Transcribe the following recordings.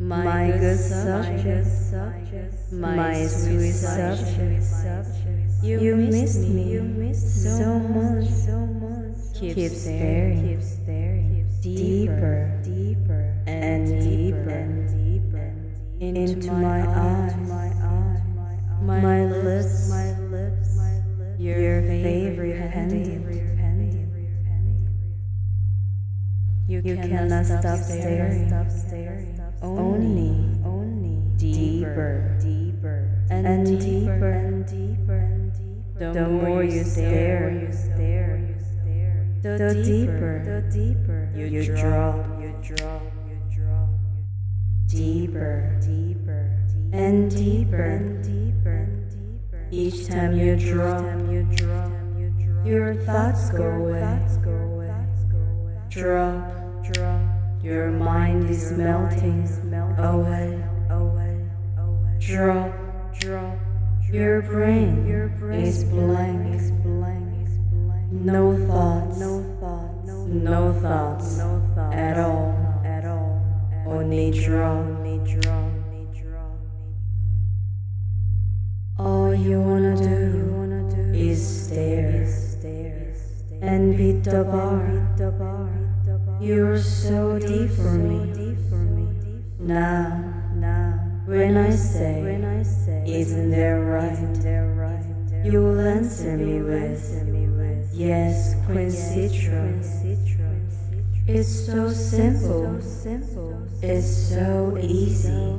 my good subject, my sweet subject. You miss me so much, so much. Keep, staring. deeper, deeper and deeper and deeper into my eyes, my my lips, my lips, your favorite pendant. You cannot stop staring. Stop staring, only, only. Deeper, deeper. And deeper. and deeper. and deeper. The more you stare, the deeper, the deeper. You drop, you drop, you drop. Deeper, deeper, and deeper, and deeper, and deeper. Each time you drop, you drop, your thoughts go away. Drop, drop. Your mind is melting away, away, away. Drop, drop. Your brain, is blank. No thoughts, no thoughts, at all, at all. Only drop. All you wanna do is stare, stare, and beat the bar. You're so deep for me, now, now. When I say, isn't there right? You will answer me with, yes, Sitra. It's so simple, it's so easy.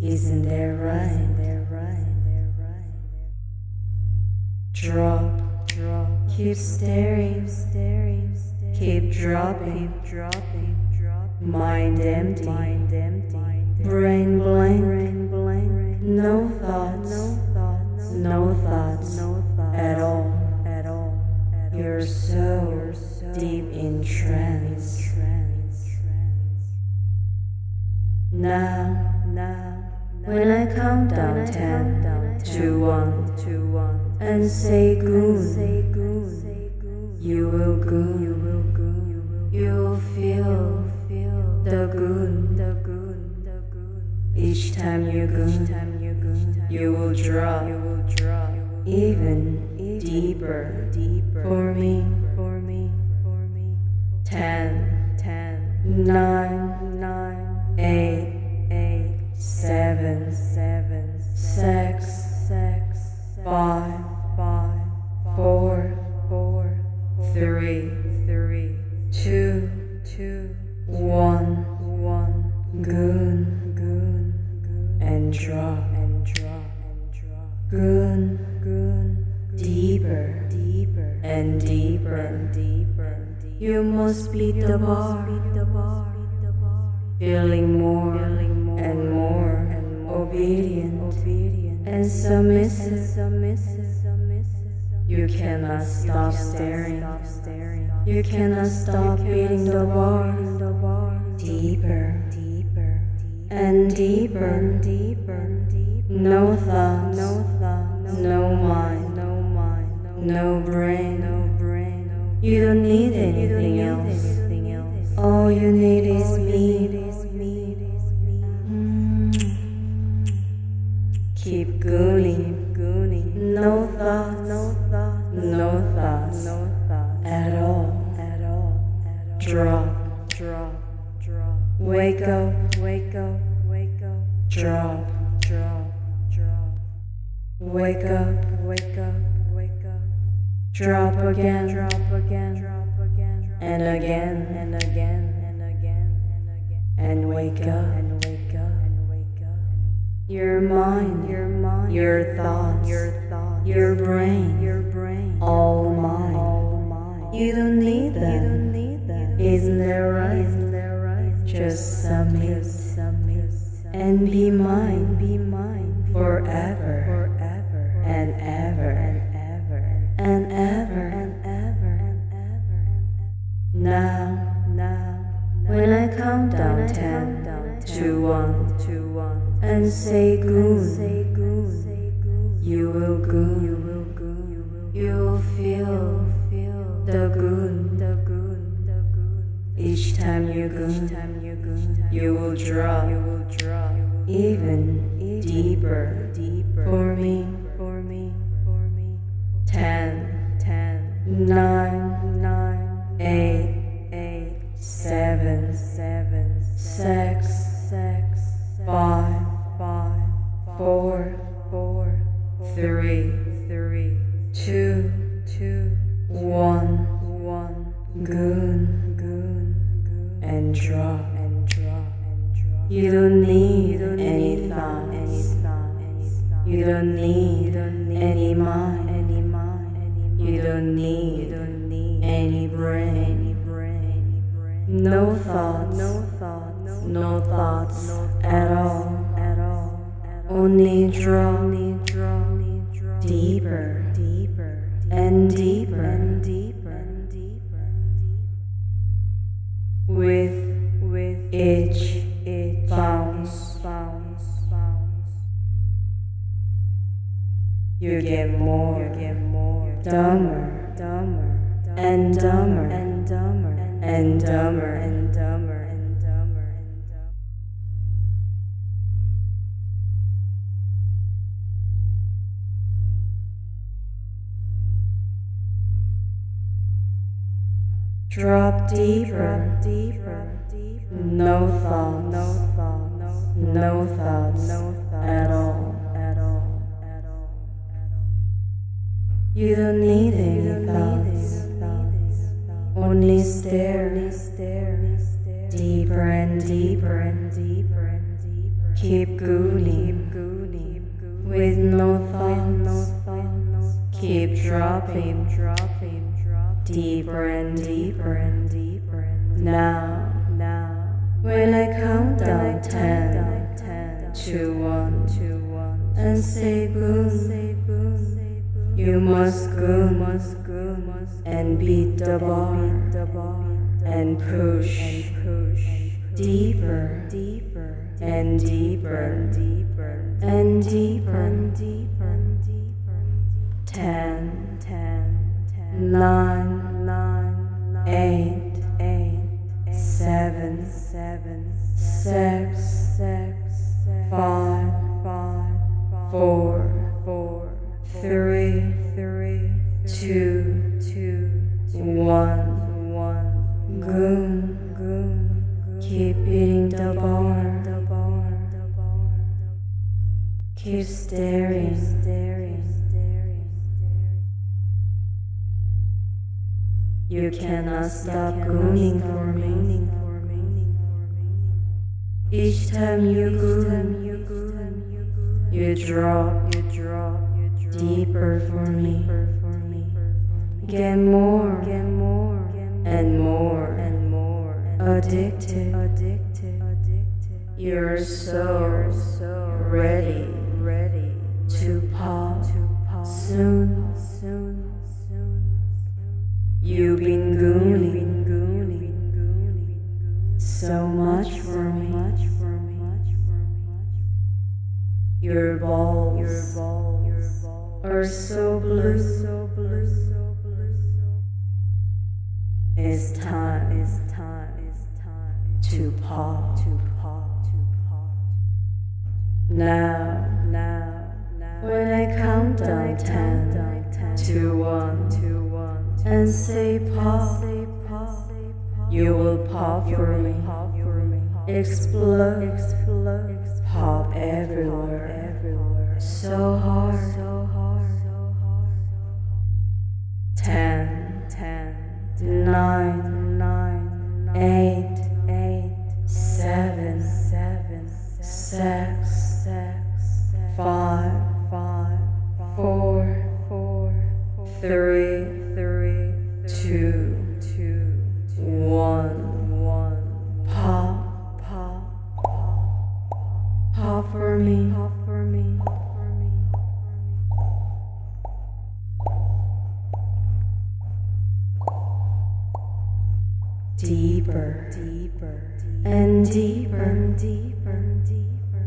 Isn't there right? Drop, drop, keep staring, staring, keep dropping, dropping, dropping. Mind empty, mind empty. Brain blank, brain blank. No thoughts, no thoughts, no thoughts, no thoughts at all, at all. You're so deep in trance. Now, now, when I count down ten to one, and say goon, you will go. you will goon, you will feel, feel the goon, the goon, the goon. Each time you goon, you will drop, you will drop, even deeper, deeper for me, for me, for me. Ten, ten, nine, You must beat the bar, feeling more, and more, obedient, and submissive. You cannot stop staring. You cannot stop beating the bar. Deeper, deeper, and deeper, deeper. No thought, no mind, no brain. You don't need anything else. All you need is me. Mm. Keep gooning. No thoughts, no thoughts, at all, drop. Wake up, wake up, wake up. Drop, wake up, wake up. Drop again, drop again, drop again, and again, and again, and again, and again, and wake up, and wake up, and wake up. Your mind, your mind, your thoughts, your thoughts, your brain, your brain, all mine, all mine. You don't need them, you don't need them. Isn't that right? Isn't that right? Just submit, submit, and be mine, be mine. Forever, forever, and ever, and ever, and ever, and ever, and ever. Now, now, when I count down ten to one, to one, and say goon, you will goon, you will goon, you will feel, feel the goon, the goon, the goon. Each time you go, you will draw, you will drop even deeper, deeper for me, for me, for me. Ten, nine, nine, eight, eight, seven, seven, six, six, five, five, four, four, three, three, two, two, one, one, goon, goon, and drop. You don't need any thoughts. You don't need any mind, You don't need any brain, no thoughts, no thoughts, no thoughts at all. Only draw, deeper, deeper, and deeper, and deeper, and deeper, with with each each bounce, bounce, bounce. You get more, you get more, dumber, dumber, and dumber, and dumber, and dumber, and dumber, and dumber. Drop deeper, deeper, deeper. No thought, no thoughts, no thoughts at all, You don't need any thoughts. Only stare, deeper and deeper and deeper and deeper. Keep gooning, with no thoughts. Keep dropping, dropping, deeper and deeper and deeper. Now, now, when I count down ten, ten, two, one, two, one, and say goon, you must goon, must goon, must and beat the bar, the bar, and push, and push, deeper, deeper, and deeper, deeper, and deeper, and deeper. Ten, ten, ten, nine, nine, eight, eight, seven, seven, six, six, five, five, four, three, three, two, two, one, one, goon, goon, keep beating the bar, keep staring, staring, staring, staring. You cannot stop gooning for me. Each time you goon, you drop, you drop, deeper for me. Get more, get more, and more, and more, addicted, addicted, addicted. You're so, so ready, ready to pop, soon, It's time, it's time, it's time. To pop, to pop, to pop. Now, now, now. When I count down ten, two, one, two, one, and say pop, you will pop for me, explode, explode, pop everywhere, everywhere, so hard, so hard, nine, nine, eight, eight, seven, seven, six, six, five, five, four, four, three, Deeper, deeper, and deeper, and deeper, and deeper.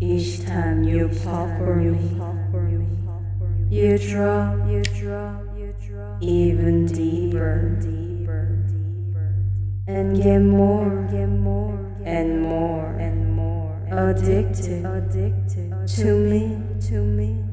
Each fall for me. You drop, you drop, you drop even deeper, deeper, deeper, and get more, get more, and more, and more addicted, addicted to me, to me.